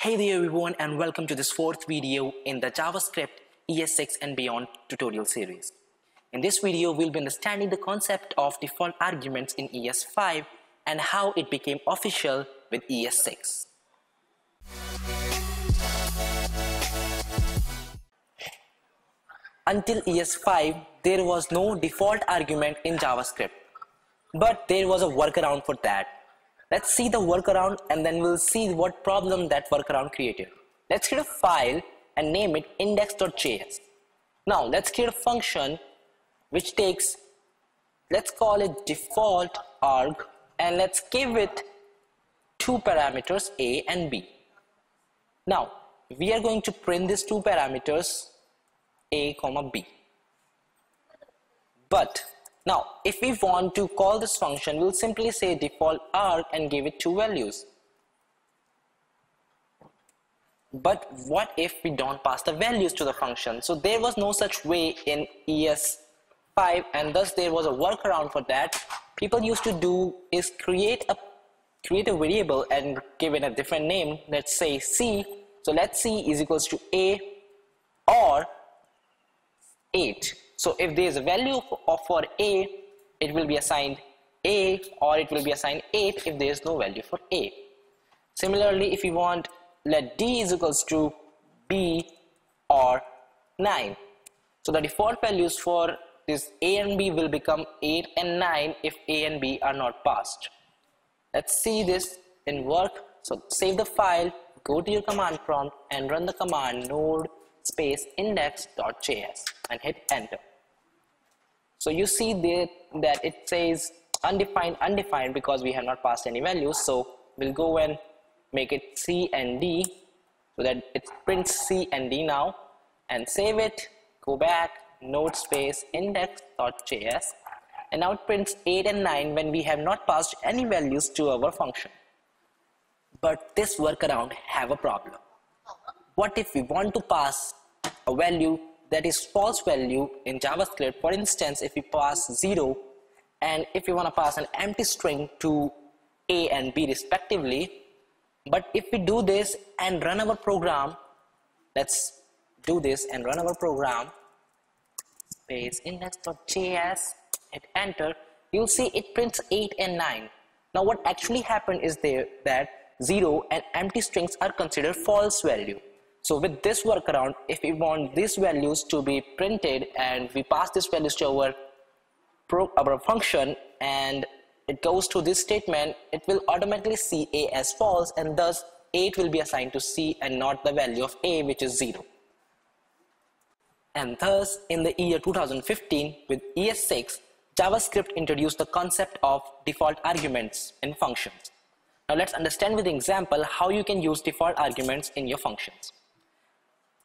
Hey there everyone and welcome to this fourth video in the JavaScript ES6 and beyond tutorial series. In this video, we'll be understanding the concept of default arguments in ES5 and how it became official with ES6. Until ES5, there was no default argument in JavaScript, but there was a workaround for that Let's see the workaround and then we'll see what problem that workaround created. Let's create a file and name it index.js. Now let's create a function which takes, let's call it default arg and let's give it two parameters a and b. Now we are going to print these two parameters a comma b. But now, if we want to call this function, we'll simply say default arg and give it two values. But what if we don't pass the values to the function? So there was no such way in ES5 and thus there was a workaround for that. People used to do is create a create a variable and give it a different name. Let's say C. So let's C is equals to A or 8 so if there is a value for, a, it will be assigned a or it will be assigned 8 if there is no value for a. Similarly, if you want let d is equals to b or 9. So the default values for this a and b will become 8 and 9 if a and b are not passed. Let's see this in work. So save the file, go to your command prompt and run the command node space index.js and hit enter. So you see there that it says undefined undefined because we have not passed any values. So we'll go and make it C and D so that it prints C and D now and save it, go back, node space index.js and now it prints 8 and 9 when we have not passed any values to our function. But this workaround have a problem. What if we want to pass a value that is false value in JavaScript. For instance, if we pass 0 and if we want to pass an empty string to A and B respectively, but if we do this and run our program, let's do this and run our program, space index.js, hit enter, you'll see it prints 8 and 9. Now what actually happened is there that 0 and empty strings are considered false value. So with this workaround, if we want these values to be printed and we pass these values to our, pro, our function and it goes to this statement, it will automatically see A as false and thus 8 will be assigned to C and not the value of A which is 0. And thus in the year 2015 with ES6, JavaScript introduced the concept of default arguments in functions. Now let's understand with an example how you can use default arguments in your functions.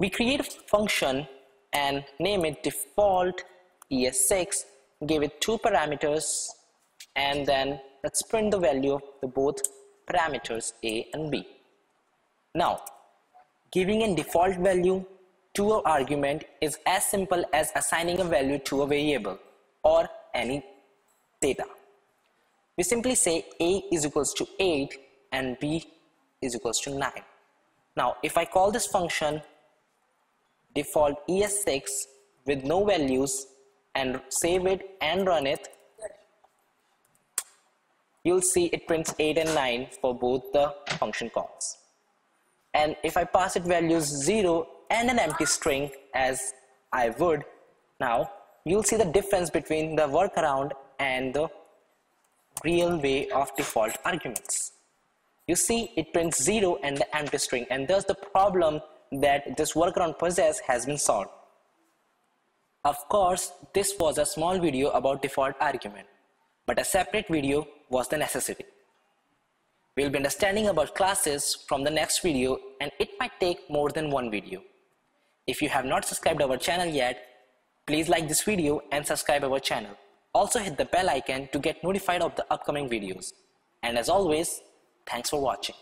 We create a function and name it default ES6, give it two parameters, and then let's print the value of the both parameters A and B. Now, giving a default value to an argument is as simple as assigning a value to a variable or any data. We simply say A is equals to 8 and B is equals to 9. Now, if I call this function default ES6 with no values and save it and run it, you'll see it prints 8 and 9 for both the function calls. And if I pass it values 0 and an empty string as I would now, you'll see the difference between the workaround and the real way of default arguments. You see it prints 0 and the empty string and thus the problem that this workaround possess has been solved. Of course, this was a small video about default argument, but a separate video was the necessity. We'll be understanding about classes from the next video and it might take more than one video. If you have not subscribed our channel yet, please like this video and subscribe our channel. Also hit the bell icon to get notified of the upcoming videos. And as always, thanks for watching.